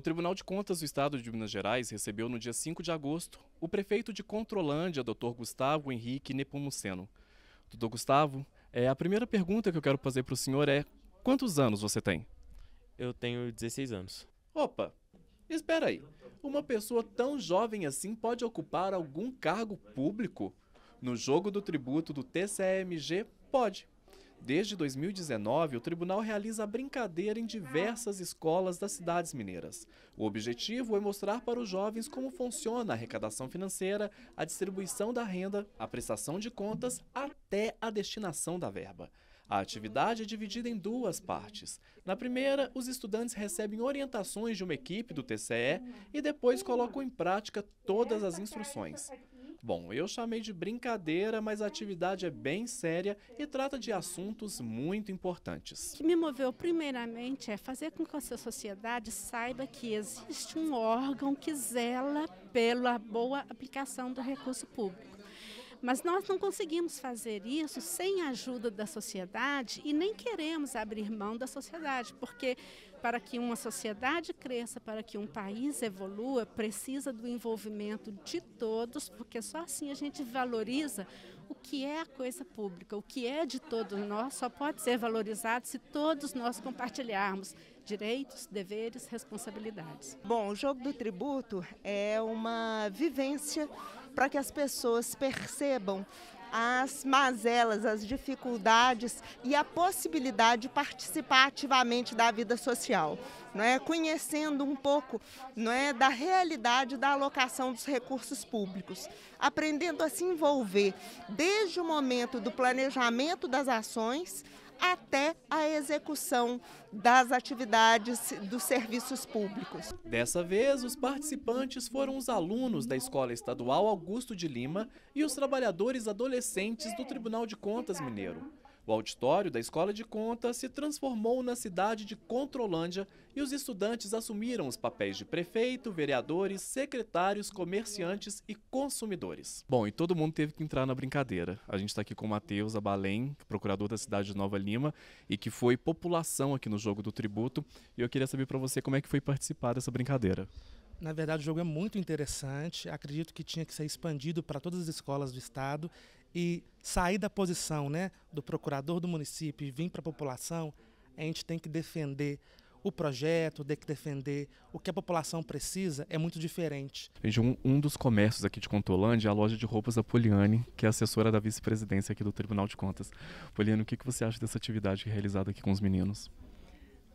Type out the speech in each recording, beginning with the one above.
O Tribunal de Contas do Estado de Minas Gerais recebeu no dia 5 de agosto o prefeito de Controlândia, Dr. Gustavo Henrique Nepomuceno. Doutor Gustavo, é, a primeira pergunta que eu quero fazer para o senhor é: quantos anos você tem? Eu tenho 16 anos. Opa, espera aí. Uma pessoa tão jovem assim pode ocupar algum cargo público? No jogo do tributo do TCMG, pode. Desde 2019, o tribunal realiza a brincadeira em diversas escolas das cidades mineiras. O objetivo é mostrar para os jovens como funciona a arrecadação financeira, a distribuição da renda, a prestação de contas até a destinação da verba. A atividade é dividida em duas partes. Na primeira, os estudantes recebem orientações de uma equipe do TCE e depois colocam em prática todas as instruções. Bom, eu chamei de brincadeira, mas a atividade é bem séria e trata de assuntos muito importantes. O que me moveu primeiramente é fazer com que a sociedade saiba que existe um órgão que zela pela boa aplicação do recurso público. Mas nós não conseguimos fazer isso sem a ajuda da sociedade e nem queremos abrir mão da sociedade, porque para que uma sociedade cresça, para que um país evolua, precisa do envolvimento de todos, porque só assim a gente valoriza o que é a coisa pública, o que é de todos nós, só pode ser valorizado se todos nós compartilharmos direitos, deveres, responsabilidades. Bom, o jogo do tributo é uma vivência para que as pessoas percebam as mazelas, as dificuldades e a possibilidade de participar ativamente da vida social, não é? conhecendo um pouco não é? da realidade da alocação dos recursos públicos, aprendendo a se envolver desde o momento do planejamento das ações até a execução das atividades dos serviços públicos. Dessa vez, os participantes foram os alunos da Escola Estadual Augusto de Lima e os trabalhadores adolescentes do Tribunal de Contas Mineiro. O auditório da Escola de Contas se transformou na cidade de Controlândia e os estudantes assumiram os papéis de prefeito, vereadores, secretários, comerciantes e consumidores. Bom, e todo mundo teve que entrar na brincadeira. A gente está aqui com o Matheus Abalém, procurador da cidade de Nova Lima, e que foi população aqui no jogo do tributo. E eu queria saber para você como é que foi participar dessa brincadeira. Na verdade, o jogo é muito interessante. Acredito que tinha que ser expandido para todas as escolas do estado e sair da posição né, do procurador do município e vir para a população. A gente tem que defender o projeto, tem que defender o que a população precisa, é muito diferente. Gente, um, um dos comércios aqui de Contolândia é a loja de roupas da Poliane, que é assessora da vice-presidência aqui do Tribunal de Contas. Poliane, o que, que você acha dessa atividade realizada aqui com os meninos?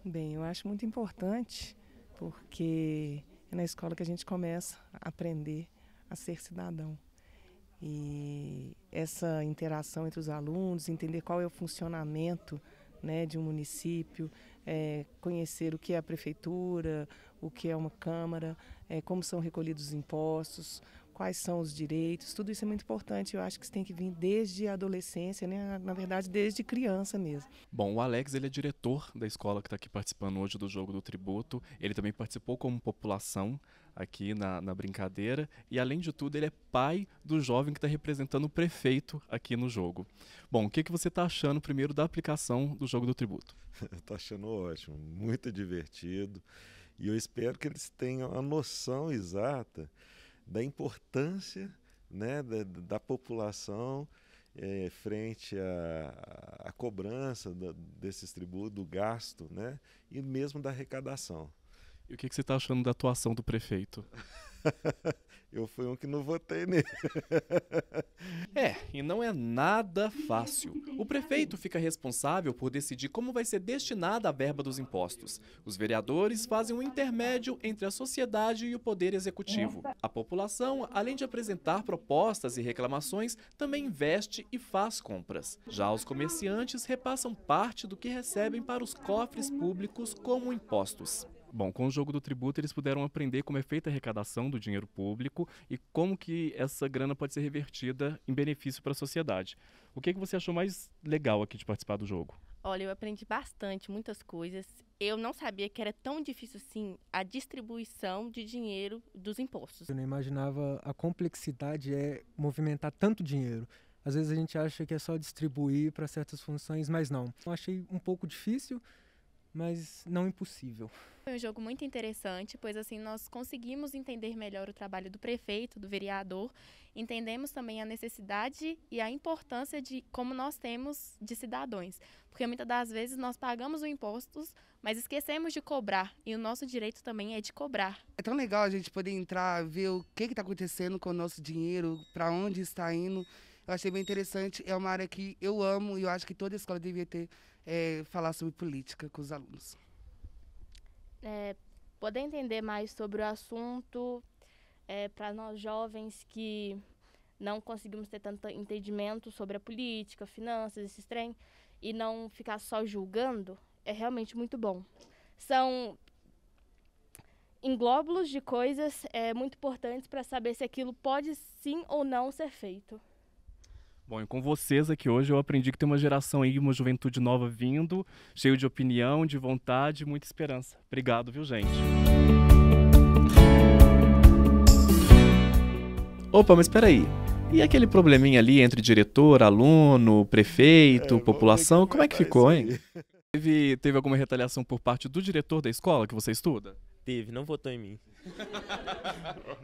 Bem, eu acho muito importante, porque é na escola que a gente começa a aprender a ser cidadão. E essa interação entre os alunos, entender qual é o funcionamento né, de um município, é, conhecer o que é a prefeitura, o que é uma câmara, é, como são recolhidos os impostos, quais são os direitos, tudo isso é muito importante. Eu acho que isso tem que vir desde a adolescência, né? na verdade, desde criança mesmo. Bom, o Alex ele é diretor da escola que está aqui participando hoje do Jogo do Tributo. Ele também participou como população aqui na, na brincadeira. E, além de tudo, ele é pai do jovem que está representando o prefeito aqui no jogo. Bom, o que, que você está achando primeiro da aplicação do Jogo do Tributo? Estou achando ótimo, muito divertido. E eu espero que eles tenham a noção exata da importância né, da, da população é, frente à, cobrança da, desses tributos, do gasto né, e mesmo da arrecadação. E o que, que você está achando da atuação do prefeito? Eu fui um que não votei nele. é, e não é nada fácil. O prefeito fica responsável por decidir como vai ser destinada a verba dos impostos. Os vereadores fazem um intermédio entre a sociedade e o poder executivo. A população, além de apresentar propostas e reclamações, também investe e faz compras. Já os comerciantes repassam parte do que recebem para os cofres públicos como impostos. Bom, com o jogo do tributo eles puderam aprender como é feita a arrecadação do dinheiro público e como que essa grana pode ser revertida em benefício para a sociedade. O que, que você achou mais legal aqui de participar do jogo? Olha, eu aprendi bastante, muitas coisas. Eu não sabia que era tão difícil assim a distribuição de dinheiro dos impostos. Eu não imaginava a complexidade é movimentar tanto dinheiro. Às vezes a gente acha que é só distribuir para certas funções, mas não. Eu achei um pouco difícil, mas não impossível. Foi um jogo muito interessante, pois assim nós conseguimos entender melhor o trabalho do prefeito, do vereador, entendemos também a necessidade e a importância de como nós temos de cidadãos, porque muitas das vezes nós pagamos os impostos, mas esquecemos de cobrar e o nosso direito também é de cobrar. É tão legal a gente poder entrar, ver o que está acontecendo com o nosso dinheiro, para onde está indo. Eu achei bem interessante, é uma área que eu amo e eu acho que toda escola devia ter é, falar sobre política com os alunos é, poder entender mais sobre o assunto é, para nós jovens que não conseguimos ter tanto entendimento sobre a política, finanças, esses trem, e não ficar só julgando, é realmente muito bom. São englóbulos de coisas é, muito importantes para saber se aquilo pode sim ou não ser feito. Bom, e com vocês aqui hoje eu aprendi que tem uma geração aí, uma juventude nova vindo, cheio de opinião, de vontade, muita esperança. Obrigado, viu, gente? Opa, mas espera aí. E aquele probleminha ali entre diretor, aluno, prefeito, é, população, como é que ficou, hein? Teve, teve alguma retaliação por parte do diretor da escola que você estuda? Teve, não votou em mim.